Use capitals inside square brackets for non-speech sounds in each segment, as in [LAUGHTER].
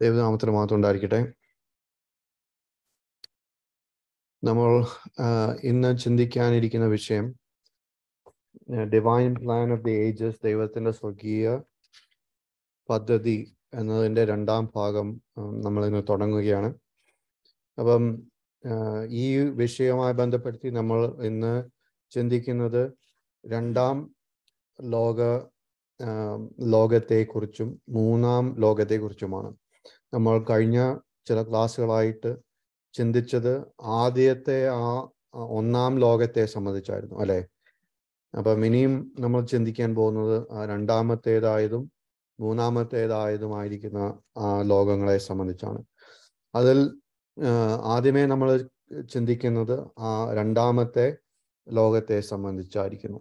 ദൈവനാമത്തിന് മാത്രം ഉണ്ടായിരിക്കട്ടെ നമ്മൾ ഇന്ന് ചിന്തിക്കാനിരിക്കുന്ന വിഷയം divine plan of the ages ദൈവത്തിന്റെ സ്വർഗീയ പദ്ധതി എന്നതിന്റെ രണ്ടാം ഭാഗം നമ്മൾ ഇന്ന് തുടങ്ങുകയാണ്. അപ്പം ഈ വിഷയവുമായി ബന്ധപ്പെടുത്തി നമ്മൾ ഇന്ന് ചിന്തിക്കുന്നത് രണ്ടാം ലോക ലോകത്തെക്കുറിച്ചും മൂന്നാം ലോകത്തെക്കുറിച്ചുമാണ്. നമ്മൾ കഴിഞ്ഞ ചില ക്ലാസ്സുകളായിട്ട് ചിന്തിച്ചത് ആദ്യത്തെ ആ ഒന്നാം ലോകത്തെ സംബന്ധിച്ചായിരുന്നു അല്ലെ? അപ്പം ഇനിയും നമ്മൾ ചിന്തിക്കാൻ പോകുന്നത് രണ്ടാമത്തേതായതും മൂന്നാമത്തേതായതുമായിരിക്കുന്ന ആ ലോകങ്ങളെ സംബന്ധിച്ചാണ്. അതിൽ ആദ്യമേ നമ്മൾ ചിന്തിക്കുന്നത് ആ രണ്ടാമത്തെ ലോകത്തെ സംബന്ധിച്ചായിരിക്കുന്നു.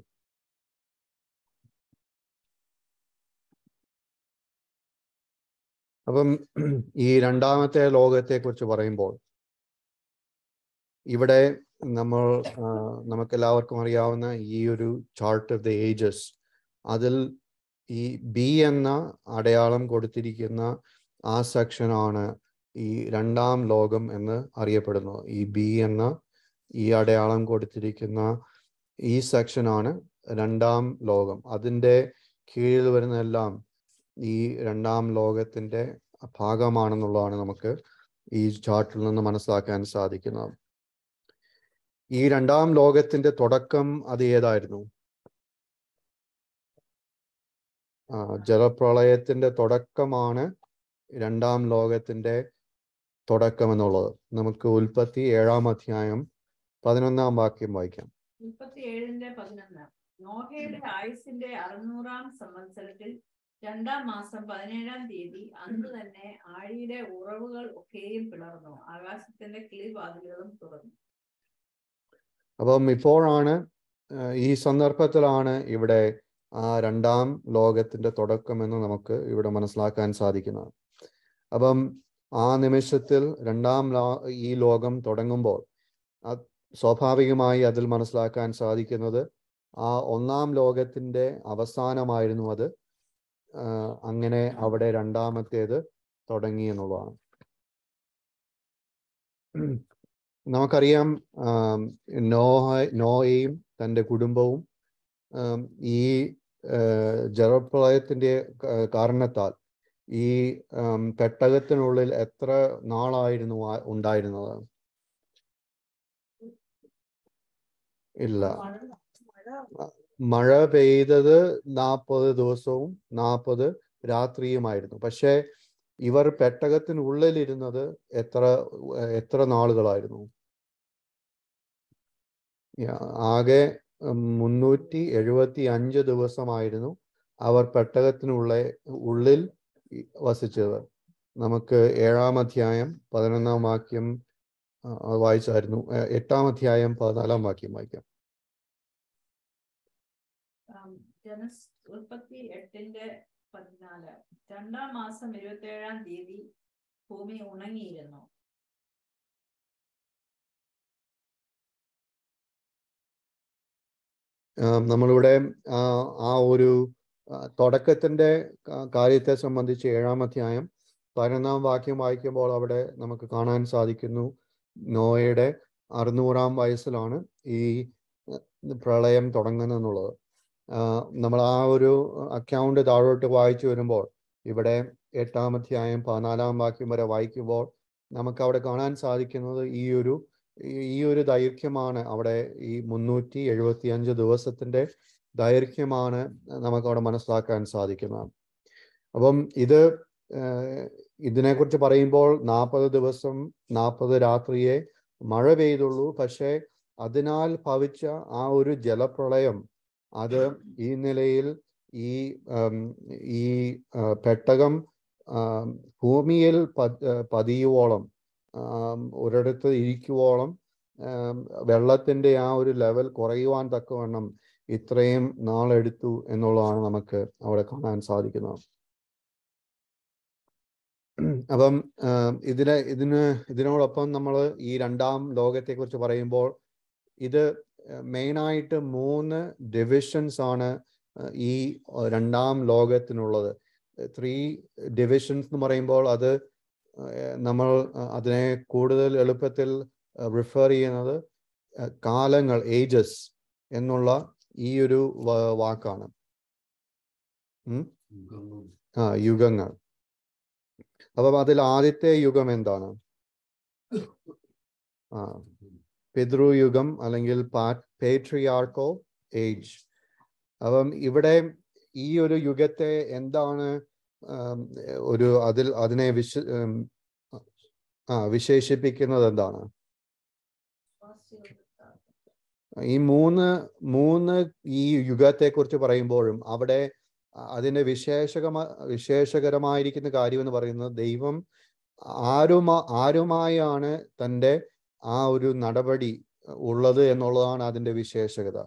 അപ്പം ഈ രണ്ടാമത്തെ ലോകത്തെ കുറിച്ച് പറയുമ്പോൾ ഇവിടെ നമ്മൾ നമുക്ക് നമുക്കെല്ലാവർക്കും അറിയാവുന്ന ഈ ഒരു ചാർട്ട് ഓഫ് ദ ഏജസ് അതിൽ ഈ ബി എന്ന അടയാളം കൊടുത്തിരിക്കുന്ന ആ സെക്ഷനാണ് ഈ രണ്ടാം ലോകം എന്ന് അറിയപ്പെടുന്നു. ഈ ബി എന്ന ഈ അടയാളം കൊടുത്തിരിക്കുന്ന ഈ സെക്ഷനാണ് രണ്ടാം ലോകം. അതിന്റെ കീഴിൽ വരുന്നതെല്ലാം ഈ രണ്ടാം ലോകത്തിന്റെ ഭാഗമാണെന്നുള്ളതാണ് നമുക്ക് ഈ ചാർട്ടിൽ നിന്ന് മനസ്സിലാക്കാൻ സാധിക്കുന്നത്. ഈ രണ്ടാം ലോകത്തിന്റെ തുടക്കം അത് ഏതായിരുന്നു? ജലപ്രളയത്തിന്റെ തുടക്കമാണ് രണ്ടാം ലോകത്തിന്റെ തുടക്കം എന്നുള്ളത് നമുക്ക് ഉൽപ്പത്തി ഏഴാം അധ്യായം പതിനൊന്നാം വാക്യം വായിക്കാം. മുപ്പത്തിയേഴിന്റെ പതിനൊന്ന്. നോഹയുടെ ആയുസിന്റെ അറുന്നൂറാം സംവത്സരത്തിൽ രണ്ടാം മാസം പതിനേഴാം തീയതി അന്ന് തന്നെ ആഴിയുടെ ഉറവുകൾ ഒക്കെയും പിളർന്നു. ആകാശത്തിന്റെ കിളിവാതിലുകളും തുറന്നു. അപ്പം ഇപ്പോഴാണ് ഈ സന്ദർഭത്തിലാണ് ഇവിടെ ആ രണ്ടാം ലോകത്തിന്റെ തുടക്കമെന്ന് നമുക്ക് ഇവിടെ മനസ്സിലാക്കാൻ സാധിക്കുന്നത്. അപ്പം ആ നിമിഷത്തിൽ രണ്ടാം ലോ- ഈ ലോകം തുടങ്ങുമ്പോൾ സ്വാഭാവികമായി അതിൽ മനസ്സിലാക്കാൻ സാധിക്കുന്നത് ആ ഒന്നാം ലോകത്തിന്റെ അവസാനമായിരുന്നു അത്. അങ്ങനെ അവിടെ രണ്ടാമത്തേത് തുടങ്ങി എന്നുള്ളതാണ്. നമുക്കറിയാം നോഹ നോയയും തന്റെ കുടുംബവും ഈ ജലപ്രളയത്തിന്റെ കാരണത്താൽ ഈ പെട്ടകത്തിനുള്ളിൽ എത്ര നാളായിരുന്നു ഉണ്ടായിരുന്നത്? ഇല്ല. മഴ പെയ്തത് നാൽപ്പത് ദിവസവും നാൽപ്പത് രാത്രിയുമായിരുന്നു. പക്ഷേ ഇവർ പെട്ടകത്തിനുള്ളിലിരുന്നത് എത്ര എത്ര നാളുകളായിരുന്നു? ആകെ മുന്നൂറ്റി എഴുപത്തി അഞ്ച് ദിവസമായിരുന്നു അവർ പെട്ടകത്തിനുള്ള ഉള്ളിൽ വസിച്ചത്. നമുക്ക് ഏഴാം അധ്യായം പതിനൊന്നാം വാക്യം വായിച്ചായിരുന്നു. എട്ടാം അധ്യായം പതിനാലാം വാക്യം വായിക്കാം. ജനസ് ഉൽപ്പത്തി എട്ടിന്റെ പതിനാല്. രണ്ടാം മാസം ഇരുപത്തിയേഴാം തീയതി ഭൂമി ഉണങ്ങിയിരുന്നു. നമ്മളിവിടെ ആ, ഒരു തുടക്കത്തിന്റെ കാര്യത്തെ സംബന്ധിച്ച് ഏഴാം അധ്യായം പതിനൊന്നാം വാക്യം വായിക്കുമ്പോൾ അവിടെ നമുക്ക് കാണാൻ സാധിക്കുന്നു. നോയയുടെ അറുന്നൂറാം വയസ്സിലാണ് ഈ പ്രളയം തുടങ്ങുന്നത് നമ്മൾ ആ ഒരു അക്കൗണ്ട് താഴോട്ട് വായിച്ചു വരുമ്പോൾ ഇവിടെ എട്ടാം അധ്യായം പതിനാലാം വാക്യം വരെ വായിക്കുമ്പോൾ നമുക്ക് അവിടെ കാണാൻ സാധിക്കുന്നത് ഈ ഒരു ഈ- ഒരു ദൈർഘ്യമാണ്. അവിടെ ഈ മുന്നൂറ്റി എഴുപത്തി അഞ്ച് ദിവസത്തിന്റെ ദൈർഘ്യമാണ് നമുക്ക് അവിടെ മനസ്സിലാക്കാൻ സാധിക്കുന്നത്. അപ്പം ഇത് ഇതിനെക്കുറിച്ച് പറയുമ്പോൾ നാൽപ്പത് ദിവസം നാൽപ്പത് രാത്രിയെ മഴ പെയ്തുള്ളൂ. പക്ഷേ അതിനാൽ ഭവിച്ച ആ ഒരു ജലപ്രളയം അത് ഈ നിലയിൽ ഈ ഈ പെട്ടകം ഭൂമിയിൽ പതിയുവോളം ഒരിടത്ത് ഇരിക്കുവോളം വെള്ളത്തിന്റെ ആ ഒരു ലെവൽ കുറയുവാൻ തക്കവണ്ണം ഇത്രയും നാളെടുത്തു എന്നുള്ളതാണ് നമുക്ക് അവിടെ കാണാൻ സാധിക്കുന്നത്. അപ്പം ഇതിനെ ഇതിന് ഇതിനോടൊപ്പം നമ്മൾ ഈ രണ്ടാം ലോകത്തെക്കുറിച്ച് പറയുമ്പോൾ ഇത് മെയിനായിട്ട് മൂന്ന് ഡിവിഷൻസ് ആണ് ഈ രണ്ടാം ലോകത്തിനുള്ളത്. ത്രീ ഡിവിഷൻസ് എന്ന് പറയുമ്പോൾ അത് നമ്മൾ അതിനെ കൂടുതൽ എളുപ്പത്തിൽ റിഫർ ചെയ്യുന്നത് കാലങ്ങൾ ഏജസ് എന്നുള്ള ഈ ഒരു വാക്കാണ്? ആ യുഗങ്ങൾ. അപ്പം അതിൽ ആദ്യത്തെ യുഗം എന്താണ്? ആ. പിതൃയുഗം അല്ലെങ്കിൽ പേട്രിയാർക്കോ ഏജ് അപ്പം ഇവിടെ ഈ ഒരു യുഗത്തെ എന്താണ് ഒരു അതിൽ അതിനെ വിശ ആ വിശേഷിപ്പിക്കുന്നത് എന്താണ്? ഈ മൂന്ന് മൂന്ന് ഈ യുഗത്തെ കുറിച്ച് പറയുമ്പോഴും അവിടെ അതിന്റെ വിശേഷകമ വിശേഷകരമായിരിക്കുന്ന കാര്യം എന്ന് പറയുന്നത് ദൈവം ആരുമാ ആരുമായാണ് തന്റെ ആ ഒരു നടപടി ഉള്ളത് എന്നുള്ളതാണ് അതിന്റെ വിശേഷകത.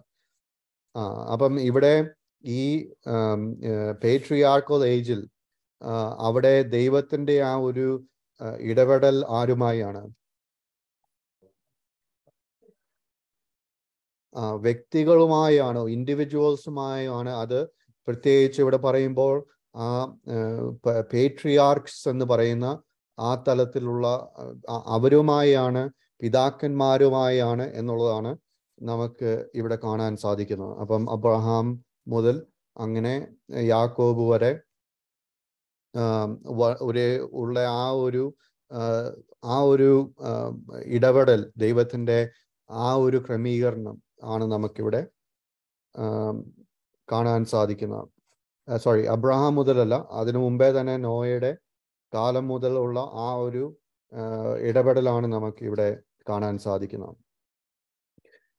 ആ അപ്പം ഇവിടെ ഈ പേട്രിയാർക്കൽ ഏജിൽ അവിടെ ദൈവത്തിന്റെ ആ ഒരു ഇടപെടൽ ആരുമായാണ്? വ്യക്തികളുമായാണോ ഇൻഡിവിജ്വൽസുമായാണ് അത് പ്രത്യേകിച്ച് ഇവിടെ പറയുമ്പോൾ ആ പേട്രിയാർക്സ് എന്ന് പറയുന്ന ആ തലത്തിലുള്ള അവരുമായാണ് പിതാക്കന്മാരുമായാണ് എന്നുള്ളതാണ് നമുക്ക് ഇവിടെ കാണാൻ സാധിക്കുന്നത്. അപ്പം അബ്രഹാം മുതൽ അങ്ങനെ യാക്കോബ് വരെ ഒരേ ഉള്ള ആ ഒരു ആ, ഒരു ഇടപെടൽ ദൈവത്തിന്റെ ആ ഒരു ക്രമീകരണം ആണ് നമുക്കിവിടെ കാണാൻ സാധിക്കുന്നത്. സോറി അബ്രഹാം മുതലല്ല അതിനു മുമ്പേ തന്നെ നോയയുടെ കാലം മുതലുള്ള ആ ഒരു ഇടപെടലാണ് നമുക്ക് ഇവിടെ കാണാൻ സാധിക്കുന്നത്.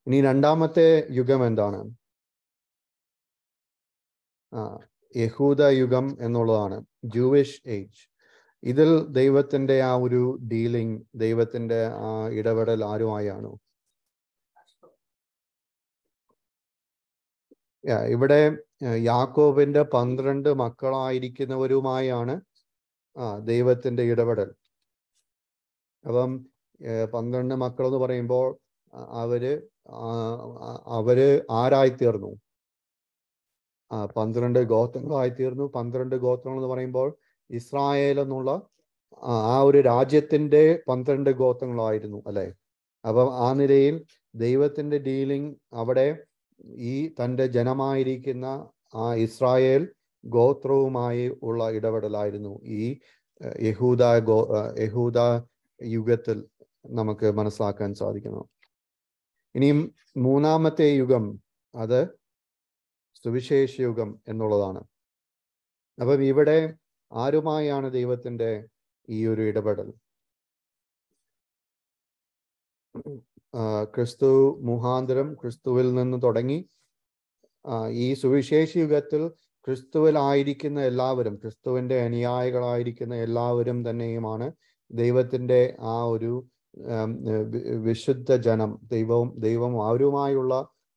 ഇനി രണ്ടാമത്തെ യുഗം എന്താണ്? യഹൂദ യുഗം എന്നുള്ളതാണ്. ജൂവിഷ് ഏജ് ഇതിൽ ദൈവത്തിന്റെ ആ ഒരു ഡീലിംഗ് ദൈവത്തിന്റെ ആ ഇടപെടൽ ആരുമായാണ്? ഇവിടെ യാക്കോബിന്റെ പന്ത്രണ്ട് മക്കളായിരിക്കുന്നവരുമായാണ് ആ ദൈവത്തിന്റെ ഇടപെടൽ. അപ്പം പന്ത്രണ്ട് മക്കൾ എന്ന് പറയുമ്പോൾ അവർ അവർ ആരായിത്തീർന്നു? ആ പന്ത്രണ്ട് ഗോത്രങ്ങളായി തീർന്നു പന്ത്രണ്ട് ഗോത്രങ്ങൾ എന്ന് പറയുമ്പോൾ ഇസ്രായേൽ എന്നുള്ള ആ ഒരു രാജ്യത്തിന്റെ പന്ത്രണ്ട് ഗോത്രങ്ങളായിരുന്നു അല്ലെ? അപ്പം ആ നിലയിൽ ദൈവത്തിന്റെ ഡീലിംഗ് അവിടെ ഈ തന്റെ ജനമായിരിക്കുന്ന ആ ഇസ്രായേൽ ഗോത്രവുമായി ഉള്ള ഇടപെടലായിരുന്നു. ഈ യഹൂദ ഗോ യഹൂദ യുഗത്തിൽ നമുക്ക് മനസ്സിലാക്കാൻ സാധിക്കണം. ഇനിയും മൂന്നാമത്തെ യുഗം അത് സുവിശേഷ യുഗം എന്നുള്ളതാണ്. അപ്പം ഇവിടെ ആരുമായാണ് ദൈവത്തിന്റെ ഈ ഒരു ഇടപെടൽ? ക്രിസ്തു മുഹാന്തരം ക്രിസ്തുവിൽ നിന്ന് തുടങ്ങി ഈ സുവിശേഷ യുഗത്തിൽ ക്രിസ്തുവിലായിരിക്കുന്ന എല്ലാവരും ക്രിസ്തുവിന്റെ അനുയായികളായിരിക്കുന്ന എല്ലാവരും തന്നെയുമാണ് ദൈവത്തിന്റെ ആ ഒരു വിശുദ്ധ ജനം ദൈവവും ദൈവം അവരുമായുള്ള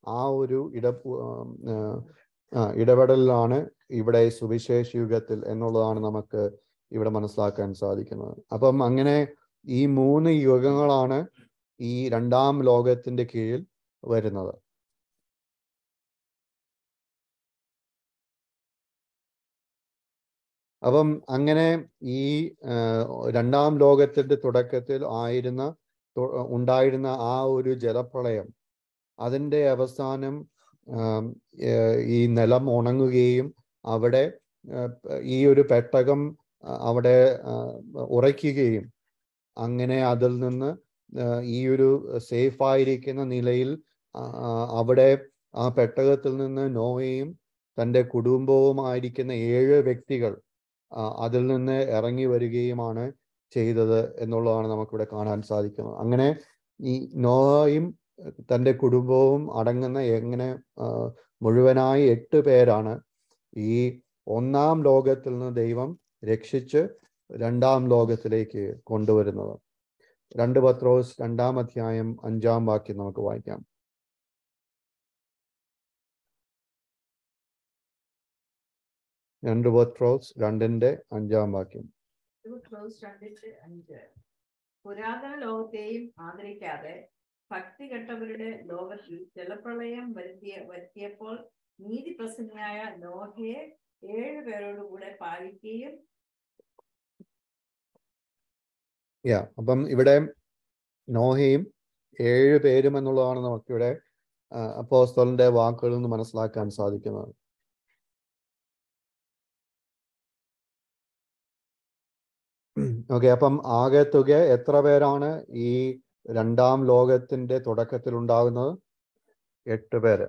ആ ഒരു ഇട ഇടപെടലാണ് ഇവിടെ സുവിശേഷ യുഗത്തിൽ എന്നുള്ളതാണ് നമുക്ക് ഇവിടെ മനസ്സിലാക്കാൻ സാധിക്കുന്നത്. അപ്പം അങ്ങനെ ഈ മൂന്ന് യുഗങ്ങളാണ് ഈ രണ്ടാം ലോകത്തിന്റെ കീഴിൽ വരുന്നത്. അപ്പം അങ്ങനെ ഈ രണ്ടാം ലോകത്തിന്റെ തുടക്കത്തിൽ ആയിരുന്ന ഉണ്ടായിരുന്ന ആ ഒരു ജലപ്രളയം അതിന്റെ അവസാനം ഈ നിലം ഉണങ്ങുകയും അവിടെ ഈ ഒരു പെട്ടകം അവിടെ ഉറയ്ക്കുകയും അങ്ങനെ അതിൽ നിന്ന് ഈ ഒരു സേഫ് ആയിരിക്കുന്ന നിലയിൽ അവിടെ ആ പെട്ടകത്തിൽ നിന്ന് നോവയും തന്റെ കുടുംബവുമായിരിക്കുന്ന ഏഴ് വ്യക്തികൾ അതിൽ നിന്ന് ഇറങ്ങി വരികയുമാണ് ചെയ്തത് എന്നുള്ളതാണ് നമുക്കിവിടെ കാണാൻ സാധിക്കുന്നത്. അങ്ങനെ ഈ നോഹയും തന്റെ കുടുംബവും അടങ്ങുന്ന എങ്ങനെ മുഴുവനായി എട്ട് പേരാണ്. ഈ ഒന്നാം ലോകത്തിൽ നിന്ന് ദൈവം രക്ഷിച്ച് രണ്ടാം ലോകത്തിലേക്ക് കൊണ്ടുവരുന്നത്. രണ്ട് പത്രോസ് രണ്ടാം അധ്യായം അഞ്ചാം വാക്യം നമുക്ക് വായിക്കാം. രണ്ട് പത്രോസ് രണ്ടിന്റെ അഞ്ചാം വാക്യം. ക്ലോസ് പുരാതന ലോകത്തെയും ആദരിക്കാതെ ഭക്തി കെട്ടവരുടെ ലോകത്തിൽ ജലപ്രളയം വരുത്തിയ വരുത്തിയപ്പോൾ നീതി പ്രസന്നനായ നോഹയെ ഏഴു പേരോടുകൂടെ പാലിക്കുകയും യാ അപ്പം ഇവിടെ നോഹയും ഏഴ് പേരും എന്നുള്ളതാണ് നമുക്കിവിടെ അപ്പോസ്തലിന്റെ വാക്കുകളിൽ നിന്ന് മനസ്സിലാക്കാൻ സാധിക്കുന്നത്. [CLEARS THROAT] ഓക്കെ അപ്പം ആകെ തുക എത്ര പേരാണ് ഈ രണ്ടാം ലോകത്തിന്റെ തുടക്കത്തിൽ ഉണ്ടാകുന്നത്? എട്ട് പേര്.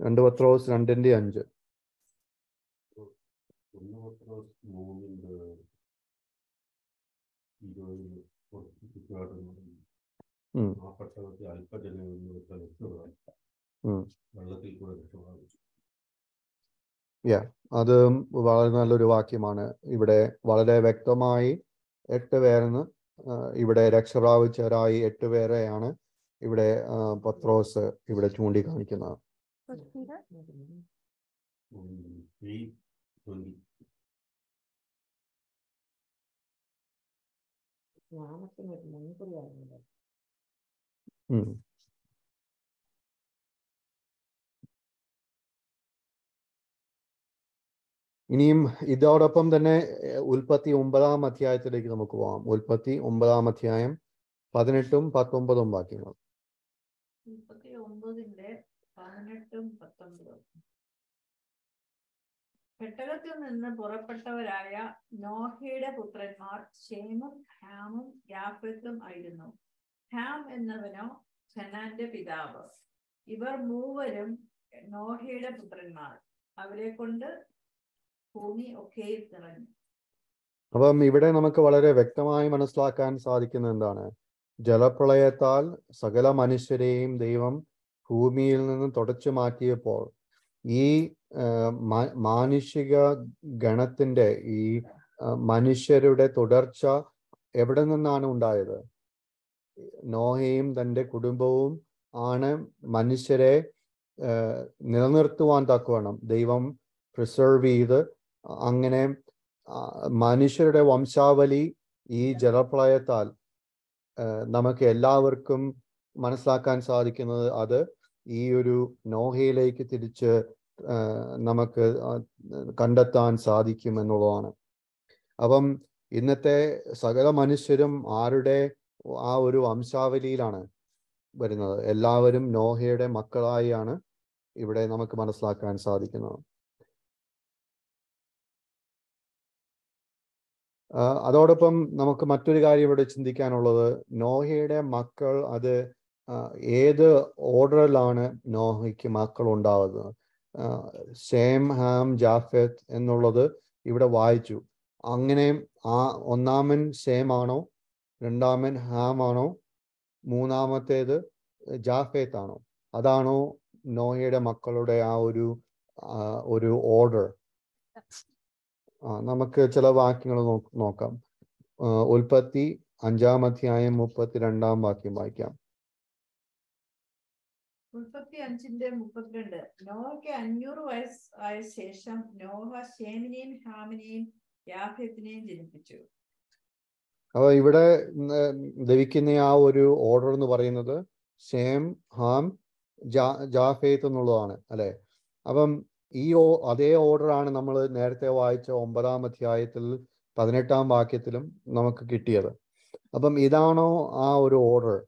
രണ്ട് പത്രോസ് രണ്ടിന്റെ അഞ്ച്. വെള്ളത്തിൽ കൂടെ അത് വളരെ നല്ലൊരു വാക്യമാണ് ഇവിടെ വളരെ വ്യക്തമായി എട്ട് പേരെന്ന് ഇവിടെ രക്ഷപ്രാപിച്ചവരായി എട്ട് പേരെയാണ് ഇവിടെ പത്രോസ് ഇവിടെ ചൂണ്ടിക്കാണിക്കുന്നത് ഉം. ഇനിയും ഇതോടൊപ്പം തന്നെ ഉൽപ്പത്തി ഒമ്പതാം അധ്യായത്തിലേക്ക് നമുക്ക് പോവാം ഉൽപ്പത്തി ഒമ്പതാം അധ്യായം പതിനെട്ടും പത്തൊമ്പതും വാക്യങ്ങൾ. പെട്ടകത്തിൽ നിന്ന് പുറപ്പെട്ടവരായ നോഹയുടെ പുത്രന്മാർ ഷേമും ഹാമും യാഫത്തും ആയിരുന്നു. ഹാം എന്നവനോ ഖനാന്റെ പിതാവ്. ഇവർ മൂവരും നോഹയുടെ പുത്രന്മാർ. അവരെ കൊണ്ട് ഭൂമി ഒക്കെയും നിറഞ്ഞു. അപ്പം ഇവിടെ നമുക്ക് വളരെ വ്യക്തമായി മനസ്സിലാക്കാൻ സാധിക്കുന്ന എന്താണ്? ജലപ്രളയത്താൽ സകല മനുഷ്യരെയും ദൈവം ഭൂമിയിൽ നിന്ന് തുടച്ചു മാറ്റിയപ്പോൾ ഈ മാനുഷിക ഗണത്തിന്റെ ഈ മനുഷ്യരുടെ തുടർച്ച എവിടെ നിന്നാണ് ഉണ്ടായത്? നോഹയും തന്റെ കുടുംബവും ആണ് മനുഷ്യരെ നിലനിർത്തുവാൻ തക്കവണ്ണം ദൈവം പ്രിസർവ് ചെയ്ത് അങ്ങനെ മനുഷ്യരുടെ വംശാവലി ഈ ജലപ്രളയത്താൽ നമുക്ക് എല്ലാവർക്കും മനസ്സിലാക്കാൻ സാധിക്കുന്നത് അത് ഈ ഒരു നോഹയിലേക്ക് തിരിച്ച് നമുക്ക് കണ്ടെത്താൻ സാധിക്കും എന്നുള്ളതാണ്. അപ്പം ഇന്നത്തെ സകല മനുഷ്യരും ആരുടെ ആ ഒരു വംശാവലിയിലാണ് വരുന്നത്. എല്ലാവരും നോഹയുടെ മക്കളായാണ് ഇവിടെ നമുക്ക് മനസ്സിലാക്കാൻ സാധിക്കുന്നത്. അതോടൊപ്പം നമുക്ക് മറ്റൊരു കാര്യം ഇവിടെ ചിന്തിക്കാനുള്ളത്. നോഹയുടെ മക്കൾ അത് ഏത് ഓർഡറിലാണ് നോഹയ്ക്ക് മക്കൾ ഉണ്ടാവുന്നത് സേം ഹാം ജാഫത്ത് എന്നുള്ളത് ഇവിടെ വായിച്ചു. അങ്ങനെ ആ ഒന്നാമൻ സേം ആണോ രണ്ടാമൻ ഹാം ആണോ മൂന്നാമത്തേത് ജാഫേത്ത് ആണോ അതാണോ നോഹയുടെ മക്കളുടെ ആ ഒരു ഒരു ഓർഡർ. നമുക്ക് ചില വാക്യങ്ങൾ നോക്കാം. ഉൽപ്പത്തി അഞ്ചാം അധ്യായം മുപ്പത്തിരണ്ടാം വാക്യം വായിക്കാം. മുപ്പത്തി അഞ്ചിന്റെ മുപ്പത്തിരണ്ട്. നോഹയ്ക്ക് അഞ്ഞൂറ് വയസ്സ് ആയ ശേഷം നോഹ ഷേമിനെയും ഹാമിനെയും യാഫത്തിനെയും ജനിപ്പിച്ചു. അപ്പൊ ഇവിടെ ലഭിക്കുന്ന ആ ഒരു ഓർഡർ എന്ന് പറയുന്നത് ഷേം ഹാം ജാഫേത്ത് എന്നുള്ളതാണ് അല്ലെ? അപ്പം ഈ ഓ അതേ ഓർഡറാണ് നമ്മൾ നേരത്തെ വായിച്ച ഒമ്പതാം അധ്യായത്തിൽ പതിനെട്ടാം വാക്യത്തിലും നമുക്ക് കിട്ടിയത്. അപ്പം ഇതാണോ ആ ഒരു ഓർഡർ?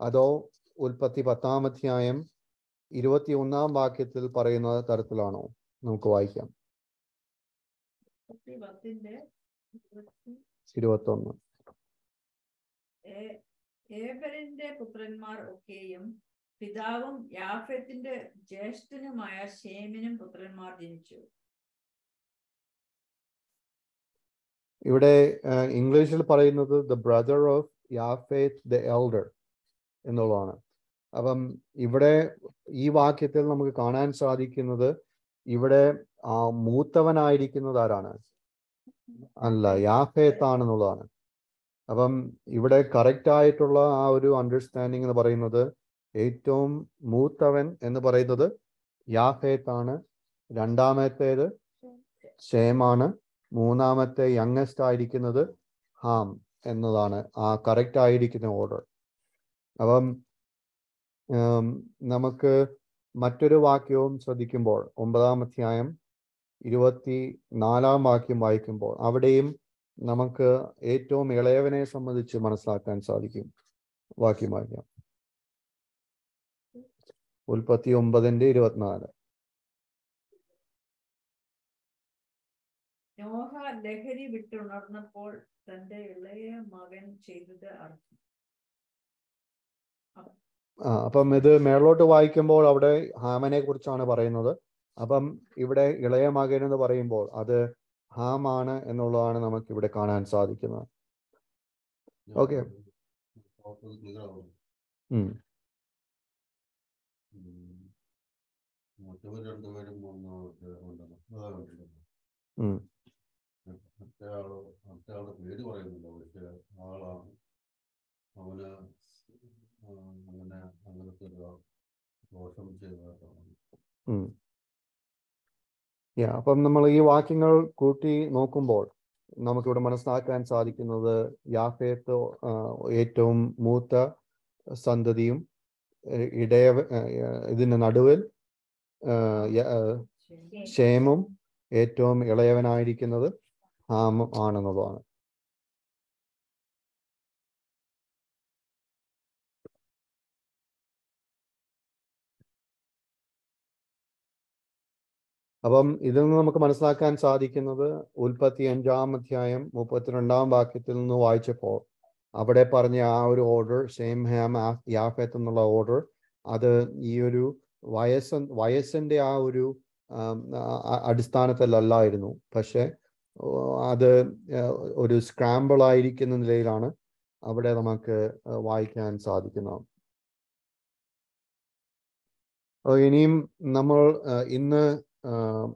അതോ ഉൽപ്പത്തി പത്താം അധ്യായം ഇരുപത്തി ഒന്നാം വാക്യത്തിൽ പറയുന്ന തരത്തിലാണോ? നമുക്ക് വായിക്കാം. ഇരുപത്തി ഒന്ന് പുത്രന്മാർ ഒക്കെയും പിതാവും യാഫത്തിന്റെ ജ്യേഷ്ഠനുമായ ഷേമിനും പുത്രന്മാർ ജനിച്ചു. ഇവിടെ ഇംഗ്ലീഷിൽ പറയുന്നത് the brother of Japheth the elder എന്നുള്ളതാണ്. അപ്പം ഇവിടെ ഈ വാക്യത്തിൽ നമുക്ക് കാണാൻ സാധിക്കുന്നത് ഇവിടെ ആ മൂത്തവനായിരിക്കുന്നത് ആരാണ്? അല്ല യാഫേത്ത് ആണെന്നുള്ളതാണ്. അപ്പം ഇവിടെ കറക്റ്റ് ആയിട്ടുള്ള ആ ഒരു അണ്ടർസ്റ്റാൻഡിങ് എന്ന് പറയുന്നത് ഏറ്റവും മൂത്തവൻ എന്ന് പറയുന്നത് യാഹേത്താണ് രണ്ടാമത്തേത് ഷേമാണ് മൂന്നാമത്തെ യങ്ങസ്റ്റ് ആയിരിക്കുന്നത് ഹാം എന്നതാണ്. ആ കറക്റ്റ് ആയിരിക്കുന്ന ഓർഡർ അപ്പം നമുക്ക് മറ്റൊരു വാക്യവും ശ്രദ്ധിക്കുമ്പോൾ ഒമ്പതാം അധ്യായം ഇരുപത്തി നാലാം വാക്യം വായിക്കുമ്പോൾ അവിടെയും നമുക്ക് ഏറ്റവും ഇളയവനെ സംബന്ധിച്ച് മനസ്സിലാക്കാൻ സാധിക്കും. വാക്യം വായിക്കാം. ഉൽപ്പത്തി ഒമ്പതിന്റെ ഇരുപത്തിനാല്. നോഹ ലഹരി വിട്ടുണർന്നപ്പോൾ തന്റെ ഇളയ മകൻ ചെയ്തത് അർത്ഥം. ആ അപ്പം ഇത് മേളോട്ട് വായിക്കുമ്പോൾ അവിടെ ഹാമനെ കുറിച്ചാണ് പറയുന്നത്. അപ്പം ഇവിടെ ഇളയ മകൻ എന്ന് പറയുമ്പോൾ അത് ഹാമാണ് എന്നുള്ളതാണ് നമുക്ക് ഇവിടെ കാണാൻ സാധിക്കുന്നത്. Okay. രണ്ടുപേരും അതാ. മറ്റേയാൾ മറ്റേയാളുടെ പേര് പറയുന്നില്ല. പക്ഷെ ആളാണ്. അവന് ആ, അങ്ങനെ അങ്ങനത്തെ ഒരു ദോഷം ചെയ്തതായിട്ടാണ്. അപ്പം നമ്മൾ ഈ വാക്യങ്ങൾ കൂട്ടി നോക്കുമ്പോൾ നമുക്കിവിടെ മനസ്സിലാക്കാൻ സാധിക്കുന്നത് യാഫേത്ത് ഏറ്റവും മൂത്ത സന്തതിയും ഇടയ ഇതിന്റെ ഇതിന് നടുവിൽ ആ, ഏറ്റവും ഇളയവനായിരിക്കുന്നത് ഹാമും ആണെന്നുള്ളതാണ് അപ്പം ഇതിൽ നിന്ന് നമുക്ക് മനസ്സിലാക്കാൻ സാധിക്കുന്നത് ഉൽപ്പത്തി അഞ്ചാം അധ്യായം മുപ്പത്തിരണ്ടാം വാക്യത്തിൽ നിന്ന് വായിച്ചപ്പോൾ അവിടെ പറഞ്ഞ ആ ഒരു ഓർഡർ ഷെയിം ഹാം യാഫെത്ത് എന്നുള്ള ഓർഡർ അത് ഈ ഒരു വയസ്സ് വയസ്സിന്റെ ആ ഒരു അടിസ്ഥാനത്തിലല്ലായിരുന്നു. പക്ഷെ അത് ഒരു സ്ക്രാമ്പിൾ ആയിരിക്കുന്ന നിലയിലാണ് അവിടെ നമുക്ക് വായിക്കാൻ സാധിക്കുന്നത്. ഇനിയും നമ്മൾ ഇന്ന്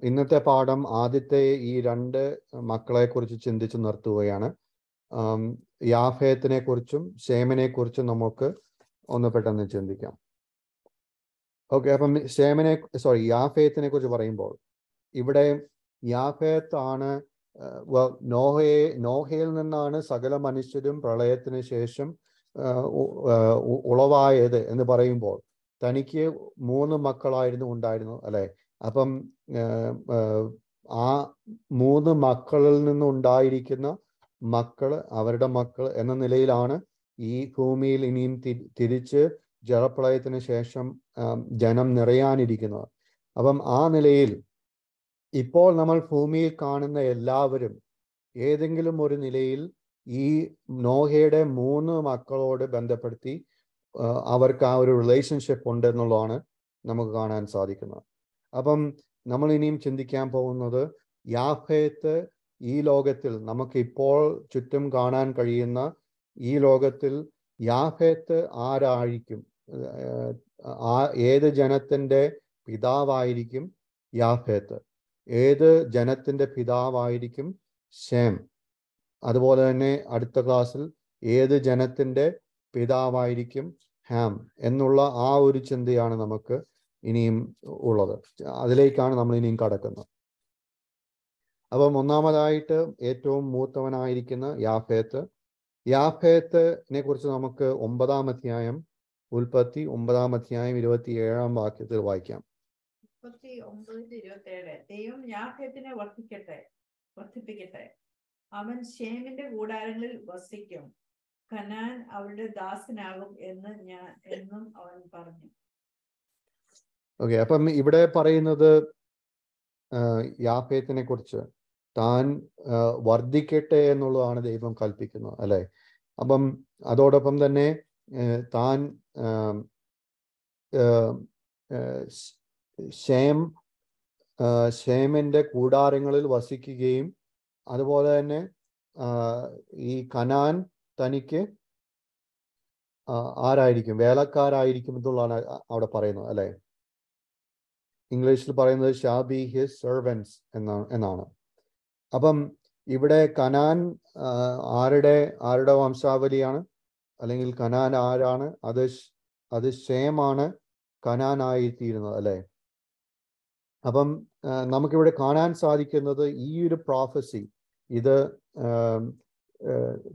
ഇന്നത്തെ പാഠം ആദ്യത്തെ ഈ രണ്ട് മക്കളെ കുറിച്ച് ചിന്തിച്ചു നിർത്തുകയാണ്. യാഫേത്തിനെ കുറിച്ചും ഷേമിനെ കുറിച്ചും നമുക്ക് ഒന്ന് പെട്ടെന്ന് ചിന്തിക്കാം. ഓക്കെ അപ്പം ശേമനെ സോറി യാഫേത്തിനെ കുറിച്ച് പറയുമ്പോൾ ഇവിടെ യാഫേത്ത് ആണ് നോഹയെ നോഹയിൽ നിന്നാണ് സകല മനുഷ്യരും പ്രളയത്തിന് ശേഷം ഉളവായത് എന്ന് പറയുമ്പോൾ തനിക്ക് മൂന്ന് മക്കളായിരുന്നു ഉണ്ടായിരുന്നു അല്ലെ? അപ്പം ആ, മൂന്ന് മക്കളിൽ നിന്നുണ്ടായിരിക്കുന്ന മക്കൾ അവരുടെ മക്കൾ എന്ന നിലയിലാണ് ഈ ഭൂമിയിൽ ഇനിയും തിരിച്ച് ജലപ്രളയത്തിന് ശേഷം ജനം നിറയാനിരിക്കുന്നത്. അപ്പം ആ നിലയിൽ ഇപ്പോൾ നമ്മൾ ഭൂമിയിൽ കാണുന്ന എല്ലാവരും ഏതെങ്കിലും ഒരു നിലയിൽ ഈ നോഹയുടെ മൂന്ന് മക്കളോട് ബന്ധപ്പെടുത്തി അവർക്ക് ആ ഒരു റിലേഷൻഷിപ്പ് ഉണ്ട് എന്നുള്ളതാണ് നമുക്ക് കാണാൻ സാധിക്കുന്നത്. അപ്പം നമ്മൾ ഇനിയും ചിന്തിക്കാൻ പോകുന്നത് യാഫയത്ത് ഈ ലോകത്തിൽ നമുക്ക് ഇപ്പോൾ ചുറ്റും കാണാൻ കഴിയുന്ന ഈ ലോകത്തിൽ യാഫയത്ത് ആരായിരിക്കും? ആ ഏത് ജനത്തിന്റെ പിതാവായിരിക്കും യാഫേത്ത്. ഏത് ജനത്തിന്റെ പിതാവായിരിക്കും ഷേം അതുപോലെ തന്നെ അടുത്ത ക്ലാസ്സിൽ ഏത് ജനത്തിന്റെ പിതാവായിരിക്കും ഹാം എന്നുള്ള ആ ഒരു ചിന്തയാണ് നമുക്ക് ഇനിയും ഉള്ളത്. അതിലേക്കാണ് നമ്മൾ ഇനിയും കടക്കുന്നത്. അപ്പം ഒന്നാമതായിട്ട് ഏറ്റവും മൂത്തവനായിരിക്കുന്ന യാഫേത്ത്. യാഫേത്തിനെ കുറിച്ച് നമുക്ക് ഒമ്പതാം അധ്യായം ഉൽപ്പത്തി ഒമ്പതാം അധ്യായം ഇരുപത്തി ഏഴാം വാക്യത്തിൽ വായിക്കാം. മുപ്പത്തി ഒമ്പതിന്റെ ഇരുപത്തി ഏഴ് ദൈവം യാഫേത്തിനെ വർദ്ധിക്കട്ടെ വർദ്ധിപ്പിക്കട്ടെ. അവൻ ഷേമിന്റെ കൂടാരങ്ങളിൽ വസിക്കും. കനാൻ അവരുടെ ദാസനാകും എന്ന് ഞാൻ എന്നും അവൻ പറഞ്ഞു. ഓക്കെ അപ്പം ഇവിടെ പറയുന്നത് യാഫേത്തിനെ കുറിച്ച്. താൻ വർദ്ധിക്കട്ടെ എന്നുള്ളതാണ് ദൈവം കൽപ്പിക്കുന്നത് അല്ലെ? അപ്പം അതോടൊപ്പം തന്നെ താൻ ശേം ശേമിന്റെ കൂടാരങ്ങളിൽ വസിക്കുകയും അതുപോലെ തന്നെ ഈ കനാൻ തനിക്ക് ആരായിരിക്കും? വേലക്കാരായിരിക്കും എന്നുള്ളതാണ് അവിടെ പറയുന്നത് അല്ലേ? ഇംഗ്ലീഷിൽ പറയുന്നത് ഷാ ബി ഹിസ് സെർവൻസ് എന്നാണ് എന്നാണ്. അപ്പം ഇവിടെ കനാൻ ആരുടെ ആരുടെ വംശാവലിയാണ്? അല്ലെങ്കിൽ കനാൻ ആരാണ്? അത് അത് ഷേമാണ് കനാനായിത്തീരുന്നത് അല്ലെ? അപ്പം നമുക്കിവിടെ കാണാൻ സാധിക്കുന്നത് ഈ ഒരു പ്രോഫസി ഇത്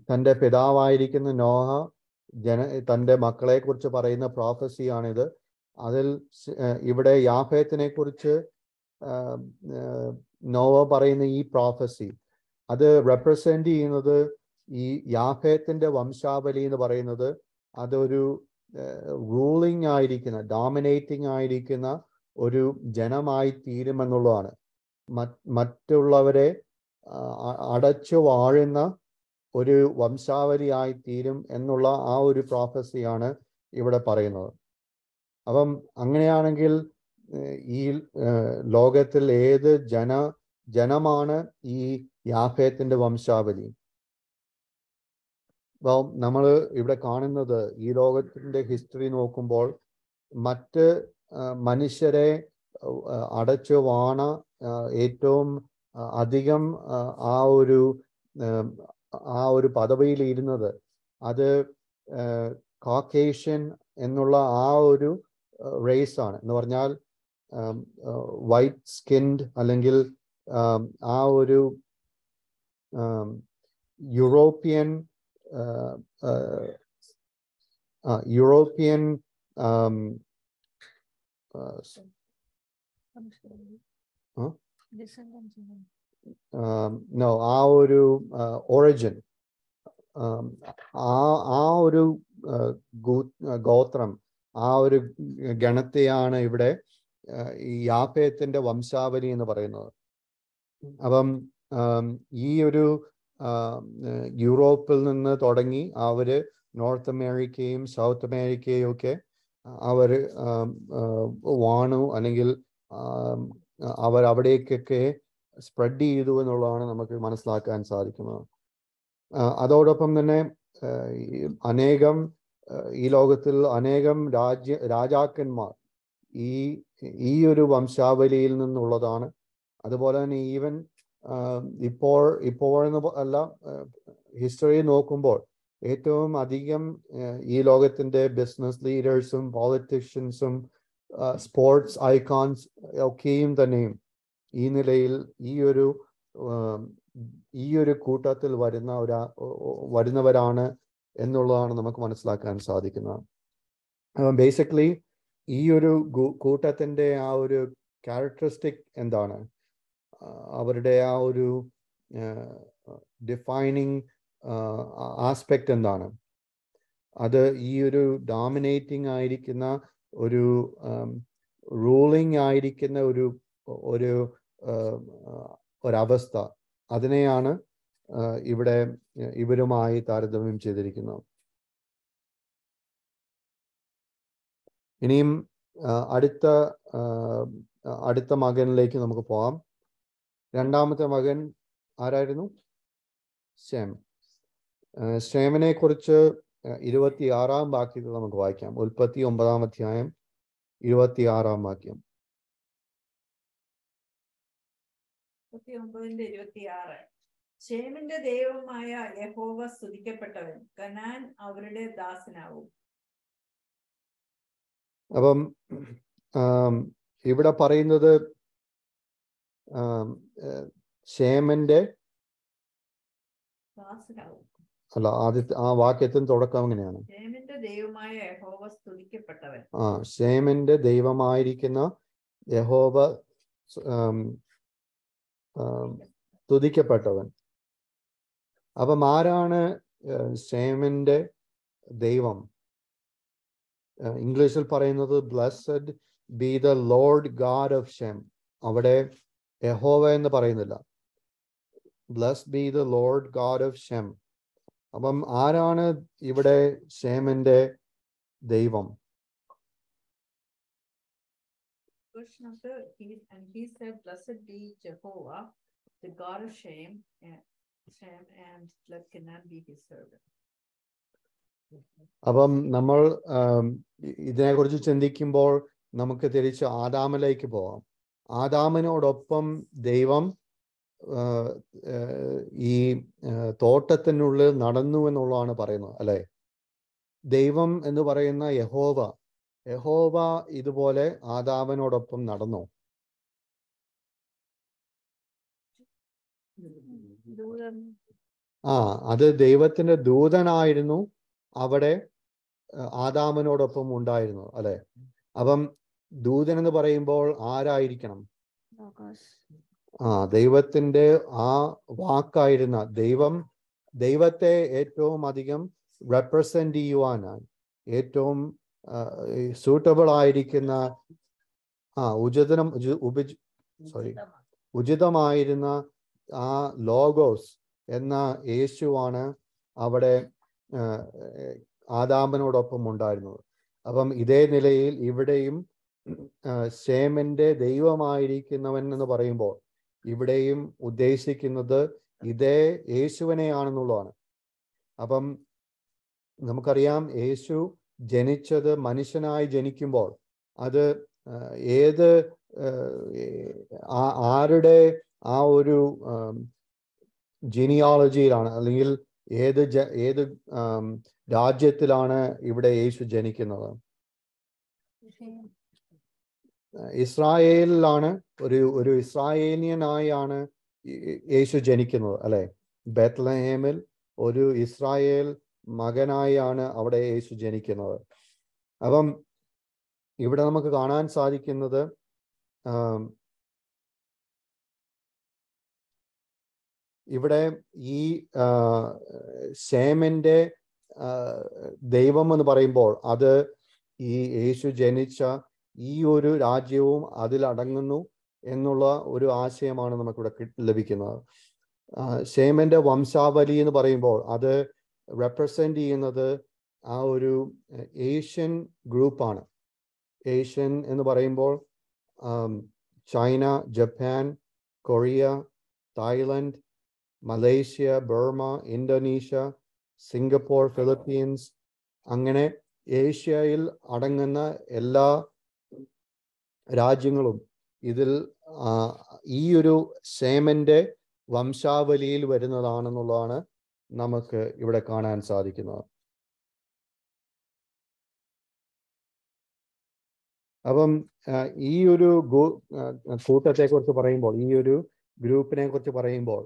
തന്റെ പിതാവായിരിക്കുന്ന നോഹ ജന തന്റെ മക്കളെ കുറിച്ച് പറയുന്ന പ്രോഫസിയാണിത് അതിൽ ഇവിടെ യാഫേത്തിനെ കുറിച്ച് ആ, ആ, നോ യഹോവ പറയുന്ന ഈ പ്രോഫസി അത് റെപ്രസെന്റ് ചെയ്യുന്നത് ഈ യാഹേത്തിന്റെ വംശാവലി എന്ന് പറയുന്നത് അതൊരു റൂളിംഗ് ആയിരിക്കുന്ന ഡോമിനേറ്റിംഗ് ആയിരിക്കുന്ന ഒരു ജനമായി തീരുമെന്നുള്ളതാണ്. മറ്റുള്ളവരെ അടച്ചു വാഴുന്ന ഒരു വംശാവലിയായി തീരും എന്നുള്ള ആ ഒരു പ്രോഫസിയാണ് ഇവിടെ പറയുന്നത്. അപ്പം അങ്ങനെയാണെങ്കിൽ ഈ ലോകത്തിൽ ഏത് ജന ജനമാണ് ഈ യാഫേത്തിന്റെ വംശാവലി? Well നമ്മൾ ഇവിടെ കാണുന്നത് ഈ ലോകത്തിന്റെ ഹിസ്റ്ററി നോക്കുമ്പോൾ മറ്റ് മനുഷ്യരെ അടച്ചു വാണ ഏറ്റവും അധികം ആ ഒരു ആ ഒരു പദവിയിൽ ഇരുന്നത് അത് കാക്കേഷ്യൻ എന്നുള്ള ആ ഒരു റേസ് ആണ്. എന്ന് പറഞ്ഞാൽ വൈറ്റ് സ്കിൻഡ് അല്ലെങ്കിൽ ആ ഒരു യൂറോപ്യൻ ആ, ആ, ആ, യൂറോപ്യൻ ആം, ആ, Huh? ആം, ഒരു ഒറിജിൻ ആ ആ ഒരു ആ, ആ, ഗോത്രം ആ ഒരു ഗണത്തെയാണ് ഇവിടെ ഈ യാഫേത്തിന്റെ വംശാവലി എന്ന് പറയുന്നത്. അപ്പം ഈ ഒരു യൂറോപ്പിൽ നിന്ന് തുടങ്ങി അവർ നോർത്ത് അമേരിക്കയും സൗത്ത് അമേരിക്കയും ഒക്കെ അവർ വാണു അല്ലെങ്കിൽ അവർ അവിടേക്കൊക്കെ സ്പ്രെഡ് ചെയ്തു എന്നുള്ളതാണ് നമുക്ക് മനസ്സിലാക്കാൻ സാധിക്കുന്നത്. അതോടൊപ്പം തന്നെ അനേകം ഈ ലോകത്തിൽ അനേകം രാജ്യ രാജാക്കന്മാർ ഈ ഈ ഒരു വംശാവലിയിൽ നിന്നുള്ളതാണ്. അതുപോലെ തന്നെ ഈവൻ ഇപ്പോൾ ഇപ്പോഴെന്ന് അല്ല ഹിസ്റ്ററി നോക്കുമ്പോൾ ഏറ്റവും അധികം ഈ ലോകത്തിന്റെ ബിസിനസ് ലീഡേഴ്സും പോളിറ്റീഷ്യൻസും സ്പോർട്സ് ഐക്കോൺസ് ഒക്കെയും തന്നെയും ഈ നിലയിൽ ഈ ഒരു ഈ ഒരു കൂട്ടത്തിൽ വരുന്ന ഒരാ വരുന്നവരാണ് എന്നുള്ളതാണ് നമുക്ക് മനസ്സിലാക്കാൻ സാധിക്കുന്നത്. ബേസിക്കലി ഈ ഒരു കൂട്ടത്തിന്റെ ആ ഒരു ക്യാരക്ടറിസ്റ്റിക് എന്താണ്? അവരുടെ ആ ഒരു ഡിഫൈനിങ് ആസ്പെക്ട് എന്താണ്? അത് ഈ ഒരു ഡോമിനേറ്റിംഗ് ആയിരിക്കുന്ന ഒരു റൂളിംഗ് ആയിരിക്കുന്ന ഒരു ഒരു ഒരവസ്ഥ അതിനെയാണ് ഇവിടെ ഇവരുമായി താരതമ്യം ചെയ്തിരിക്കുന്നത്. ഇനിയും അടുത്ത അടുത്ത മകനിലേക്ക് നമുക്ക് പോകാം. രണ്ടാമത്തെ മകൻ ആരായിരുന്നു? ശേമൻ ശേമനെ കുറിച്ച് ഇരുപത്തി ആറാം വാക്യത്തിൽ നമുക്ക് വായിക്കാം. ഉൽപ്പത്തി ഒമ്പതാം അധ്യായം ഇരുപത്തി ആറാം വാക്യം ഷേമിന്റെ ദൈവമായ യഹോവ സ്തുതിക്കപ്പെട്ടവൻ കനാൻ അവരുടെ ദാസനാവും. അപ്പം ഇവിടെ പറയുന്നത് ഷേമന്റെ അല്ല ആദ്യത്തെ ആ വാക്യത്തിന് തുടക്കം അങ്ങനെയാണ്. ആ ശേമന്റെ ദൈവമായിരിക്കുന്ന യഹോവ തുതിക്കപ്പെട്ടവൻ അപ്പം ആരാണ് ശേമന്റെ ദൈവം? ഇംഗ്ലീഷിൽ പറയുന്നത് blessed be the Lord God of Shem അവിടെ യഹോവ എന്ന് പറയുന്നില്ല. Bless be the Lord God of Shem അപ്പം ആരാണ് ഇവിടെ ഷേമിന്റെ ദൈവം? Be അപ്പം നമ്മൾ ഇതിനെ കുറിച്ച് ഇതിനെക്കുറിച്ച് ചിന്തിക്കുമ്പോൾ നമുക്ക് തിരിച്ച് ആദാമിലേക്ക് പോവാം. ആദാമിനോടൊപ്പം ദൈവം ഈ തോട്ടത്തിനുള്ളിൽ നടന്നു എന്നുള്ളതാണ് പറയുന്നത് അല്ലെ? ദൈവം എന്ന് പറയുന്ന യഹോവ യഹോവ ഇതുപോലെ ആദാമനോടൊപ്പം നടന്നു? ആ അത് ദൈവത്തിന്റെ ദൂതനായിരുന്നു അവിടെ ആദാമനോടൊപ്പം ഉണ്ടായിരുന്നു അല്ലെ? അപ്പം ദൂതൻ എന്ന് പറയുമ്പോൾ ആരായിരിക്കണം? ആ ദൈവത്തിന്റെ ആ വാക്കായിരുന്ന ദൈവം ദൈവത്തെ ഏറ്റവും അധികം റെപ്രസെന്റ് ചെയ്യുവാനായി ഏറ്റവും സൂട്ടബിൾ ആയിരിക്കുന്ന ആ ഉചിതനം ഉചി- സോറി ഉചിതമായിരുന്ന ആ ലോഗോസ് എന്ന യേശുവാണ് അവിടെ ആദാമനോടൊപ്പം ഉണ്ടായിരുന്നത്. അപ്പം ഇതേ നിലയിൽ ഇവിടെയും ശേമന്റെ ദൈവമായിരിക്കുന്നവൻ എന്ന് പറയുമ്പോൾ ഇവിടെയും ഉദ്ദേശിക്കുന്നത് ഇതേ യേശുവിനെയാണെന്നുള്ളതാണ്. അപ്പം നമുക്കറിയാം യേശു ജനിച്ചത് മനുഷ്യനായി ജനിക്കുമ്പോൾ അത് ഏത് ആരുടെ ആ ഒരു ജിനിയോളജിയിലാണ് അല്ലെങ്കിൽ ഏത് ജ ഏത് രാജ്യത്തിലാണ് ഇവിടെ യേശു ജനിക്കുന്നത്? ഇസ്രായേലിലാണ് ഒരു ഒരു ഇസ്രായേലിയനായാണ് യേശു ജനിക്കുന്നത് അല്ലെ? ബെത്ലഹേമിൽ ഒരു ഇസ്രായേൽ മകനായാണ് അവിടെ യേശു ജനിക്കുന്നത്. അപ്പം ഇവിടെ നമുക്ക് കാണാൻ സാധിക്കുന്നത് ഇവിടെ ഈ ശേമന്റെ ദൈവം എന്ന് പറയുമ്പോൾ അത് ഈ യേശു ജനിച്ച ഈ ഒരു രാജ്യവും അതിലടങ്ങുന്നു എന്നുള്ള ഒരു ആശയമാണ് നമുക്കിവിടെ ലഭിക്കുന്നത്. ശേമന്റെ വംശാവലി എന്ന് പറയുമ്പോൾ അത് റെപ്രസെന്റ് ചെയ്യുന്നത് ആ ഒരു ഏഷ്യൻ ഗ്രൂപ്പാണ് ഏഷ്യൻ എന്ന് പറയുമ്പോൾ China Japan Korea Thailand Malaysia Burma Indonesia Singapore Philippines അങ്ങനെ ഏഷ്യയിൽ അടങ്ങുന്ന എല്ലാ രാജ്യങ്ങളും ഇതിൽ ഈ ഒരു സേമന്റെ വംശാവലിയിൽ വരുന്നതാണെന്നുള്ളതാണ് നമുക്ക് ഇവിടെ കാണാൻ സാധിക്കുന്നത്. അപ്പം ഈ ഒരു കൂട്ടത്തെ കുറിച്ച് പറയുമ്പോൾ ഈ ഒരു ഗ്രൂപ്പിനെ കുറിച്ച് പറയുമ്പോൾ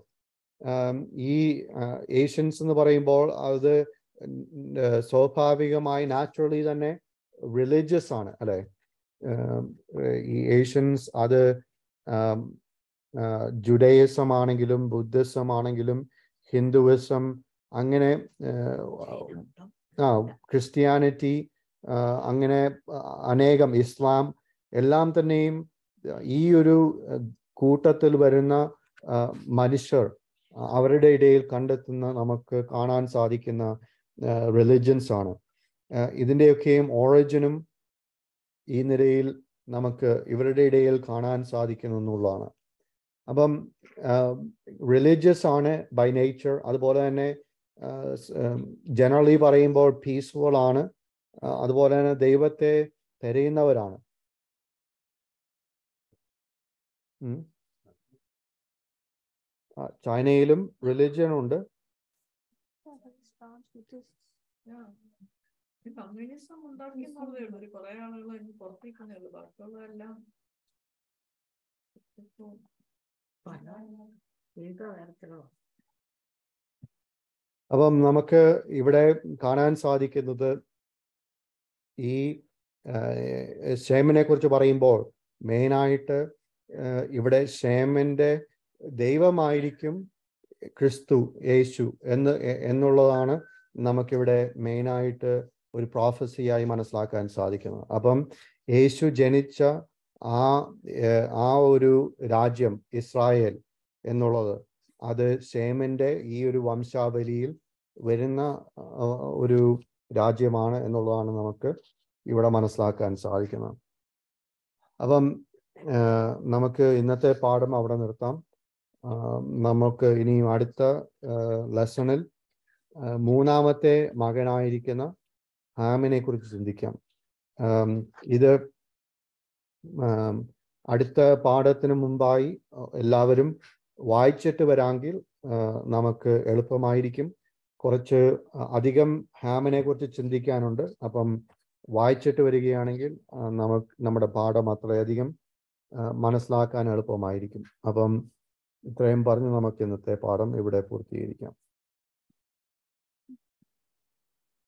ഈ ഏഷ്യൻസ് എന്ന് പറയുമ്പോൾ അത് സ്വാഭാവികമായി നാച്ചുറലി തന്നെ റിലീജിയസ് ആണ് അല്ലെ? ഈ ഏഷ്യൻസ് അത് ജുഡയിസം ആണെങ്കിലും ബുദ്ധിസം ആണെങ്കിലും ഹിന്ദുവിസം അങ്ങനെ ആ ക്രിസ്ത്യാനിറ്റി അങ്ങനെ അനേകം ഇസ്ലാം എല്ലാം തന്നെയും ഈ ഒരു കൂട്ടത്തിൽ വരുന്ന മനുഷ്യർ അവരുടെ ഇടയിൽ കണ്ടെത്തുന്ന നമുക്ക് കാണാൻ സാധിക്കുന്ന റിലിജൻസ് ആണ്. ഇതിന്റെയൊക്കെയും ഓറിജിനും ഈ നിലയിൽ നമുക്ക് ഇവരുടെ ഇടയിൽ കാണാൻ സാധിക്കുന്നു എന്നുള്ളതാണ്. അപ്പം റിലീജിയസ് ആണ് ബൈ നേച്ചർ അതുപോലെ തന്നെ ജനറലി പറയുമ്പോൾ പീസ്ഫുൾ ആണ്. അതുപോലെ തന്നെ ദൈവത്തെ തിരയുന്നവരാണ്. ചൈനയിലും റിലിജിയൻ ഉണ്ട്. കമ്മ്യൂണിസം ഉണ്ടാക്കി എന്നുള്ളതേ ഉള്ളൂ കുറെ ആളുകൾ അതിന് പുറത്തേക്കുന്നേ ഉള്ളൂ. ബാക്കിയുള്ളതെല്ലാം അപ്പം നമുക്ക് ഇവിടെ കാണാൻ സാധിക്കുന്നത് ഈ ഷേമിനെ കുറിച്ച് പറയുമ്പോൾ മെയിനായിട്ട് ഇവിടെ ക്ഷേമന്റെ ദൈവമായിരിക്കും ക്രിസ്തു യേശു എന്ന് എന്നുള്ളതാണ് നമുക്കിവിടെ മെയിനായിട്ട് ഒരു പ്രോഫസിയായി മനസ്സിലാക്കാൻ സാധിക്കുന്നത് അപ്പം യേശു ജനിച്ച ആ ആ ഒരു രാജ്യം ഇസ്രായേൽ എന്നുള്ളത് അത് ഷേമിന്റെ ഈ ഒരു വംശാവലിയിൽ വരുന്ന ഒരു രാജ്യമാണ് എന്നുള്ളതാണ് നമുക്ക് ഇവിടെ മനസ്സിലാക്കാൻ സാധിക്കുന്നത്. അപ്പം നമുക്ക് ഇന്നത്തെ പാഠം അവിടെ നിർത്താം. നമുക്ക് ഇനിയും അടുത്ത ലെസണിൽ മൂന്നാമത്തെ മകനായിരിക്കുന്ന ഹാമിനെ കുറിച്ച് ചിന്തിക്കാം ഇത് അടുത്ത പാഠത്തിന് മുമ്പായി എല്ലാവരും വായിച്ചിട്ട് വരാമെങ്കിൽ നമുക്ക് എളുപ്പമായിരിക്കും. കുറച്ച് അധികം ഹാമിനെ കുറിച്ച് ചിന്തിക്കാനുണ്ട്. അപ്പം വായിച്ചിട്ട് വരികയാണെങ്കിൽ നമുക്ക് നമ്മുടെ പാഠം അത്രയധികം മനസ്സിലാക്കാൻ എളുപ്പമായിരിക്കും. അപ്പം ഇത്രയും പറഞ്ഞ് നമുക്ക് ഇന്നത്തെ പാഠം ഇവിടെ പൂർത്തീകരിക്കാം.